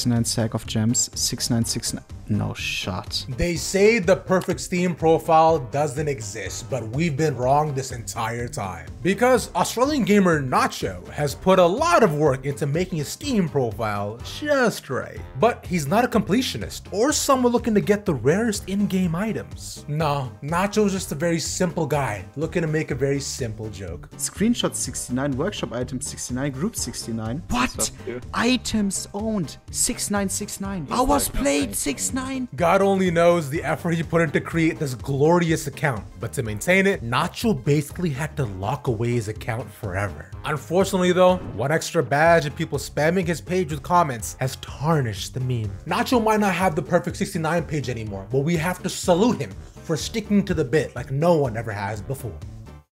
69 sack of gems, 6969. No shot. They say the perfect Steam profile doesn't exist, but we've been wrong this entire time. Because Australian gamer Nacho has put a lot of work into making a Steam profile just right. But he's not a completionist or someone looking to get the rarest in-game items. No, Nacho's just a very simple guy looking to make a very simple joke. Screenshot 69, workshop items 69, group 69. What? Items owned 6969. I was played 69. God only knows the effort he put in to create this glorious account, but to maintain it, Nacho basically had to lock away his account forever. Unfortunately though, one extra badge and people spamming his page with comments has tarnished the meme. Nacho might not have the perfect 69 page anymore, but we have to salute him for sticking to the bit like no one ever has before.